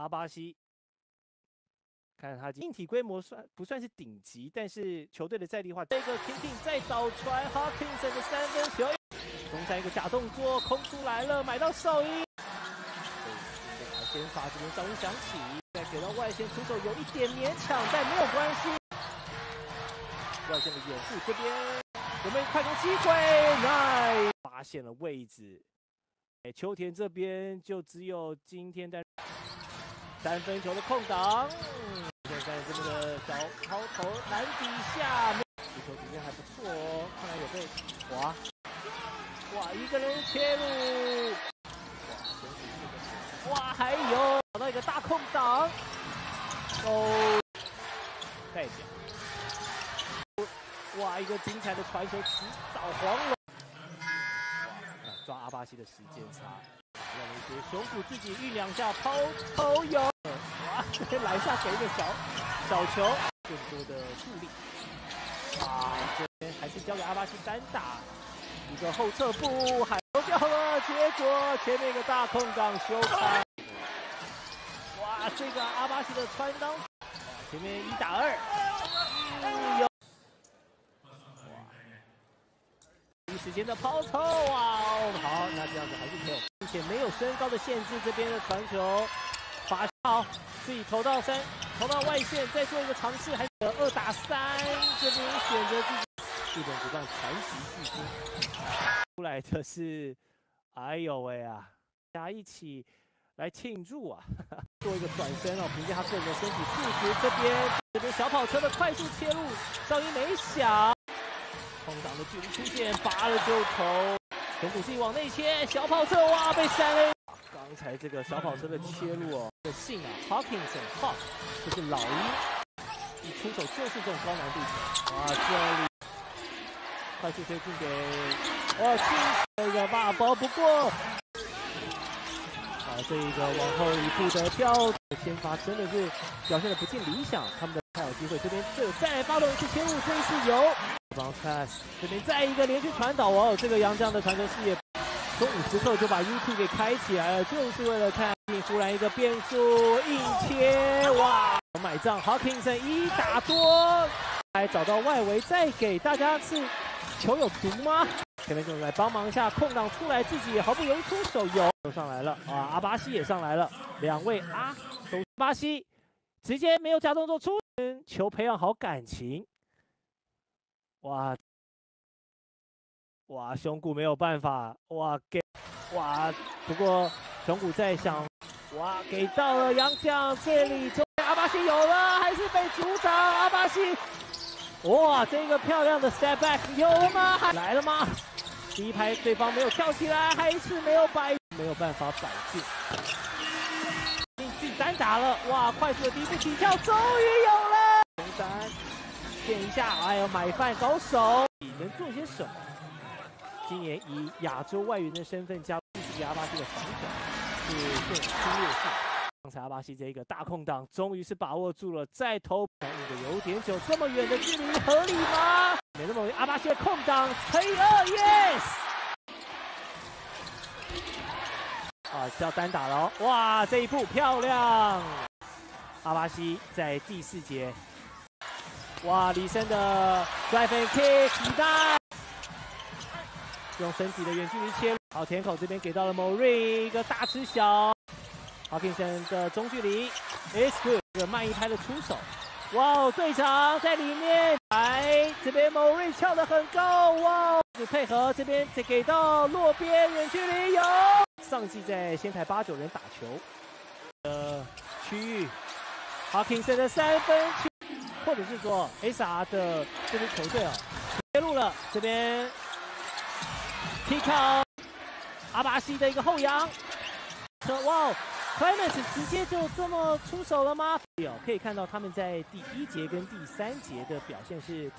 阿巴西，看他硬体规模算不算是顶级，但是球队的在地化。这个 King 再倒传 Hawkinson 的三分球，中山一个假动作空出来了，买到哨音。先发这边哨音响起，再给到外线出手有一点勉强，但没有关系。外线的掩护这边有没有快攻机会？来发现了位置。哎，秋田这边就只有今天的三分球的空档。现在这边的小抛投篮底下，这球今天还不错哦，看来有被滑。哇，一个人切入。哇，还有找到一个大空档。哦，代表。哇，一个精彩的传球，直捣黄龙。抓阿巴西的时间差，让一些熊谷自己运两下抛投有，哇，这边来下给一个小小球，更多的助力。啊，这边还是交给阿巴西单打，一个后撤步，还投掉了，结果前面一个大空档修开。哇，这个阿巴西的穿裆，前面一打二，有。时间的抛投啊！好，那这样子还是没有，并且没有身高的限制。这边的传球，好，自己投到三，投到外线，再做一个尝试，还是二打三。这边选择自己日本不断传奇巨星出来的是，哎呦喂啊！大家一起来庆祝啊！做一个转身哦，凭借他个人的身体素质，这边这边小跑车的快速切入，哨音没响。空档的距离出现，拔了就投，熊谷自己往内切，小跑车哇被三 A。刚才这个小跑车的切入哦，的信啊，Hawkinson Hawk，这是老鹰，一出手就是这种高难度球，哇这里快速推进给，哇进这个大包不过，啊这一个往后一步的跳，先发真的是表现的不尽理想，他们的还有机会，这边这再发动一次切入，这一次有。帮看这边再一个连续传导哦，这个杨绛的传球视野，中午时刻就把 YouTube 给开起来了，就是为了看。忽然一个变速硬切，哇！买账，Hawkinson 一打多，来找到外围，再给大家是球有毒吗？前面就来帮忙一下，空档出来，自己毫不犹豫出手，有都上来了啊！阿巴西也上来了，两位啊，都巴西直接没有假动作出，球培养好感情。哇哇，熊谷没有办法哇给哇，不过熊谷在想哇，给到了杨绛这里，中阿巴西有了，还是被阻挡。阿巴西哇，这个漂亮的 step back 有了吗？来了吗？第一排对方没有跳起来，还是没有摆，没有办法摆进。自己单打了哇，快速的第一步起跳，终于有了。中山。见一下，哎呦，买饭高手，你能做些什么？今年以亚洲外援的身份加阿巴西的防守，是更有侵略性。刚才阿巴西这一个大空档，终于是把握住了，再投，反应的有点久，这么远的距离合理吗？没那么远，阿巴西的空档，吹二，yes！啊，是要单打了，哇，这一步漂亮！阿巴西在第四节。哇，李森的 driving kick，期待，用身体的远距离切入。好，田口这边给到了某瑞一个大吃小。好，平森的中距离，is good，这个慢一拍的出手。哇哦，队长在里面，来这边某瑞跳得很高，哇，配合这边再给到落边远距离有。上季在仙台八九人打球的区域，好，平森的三分。或者是说 S R 的这支球队啊，切入了这边，Pick up 阿巴西的一个后仰，哇，Clemens 直接就这么出手了吗？有可以看到他们在第一节跟第三节的表现是。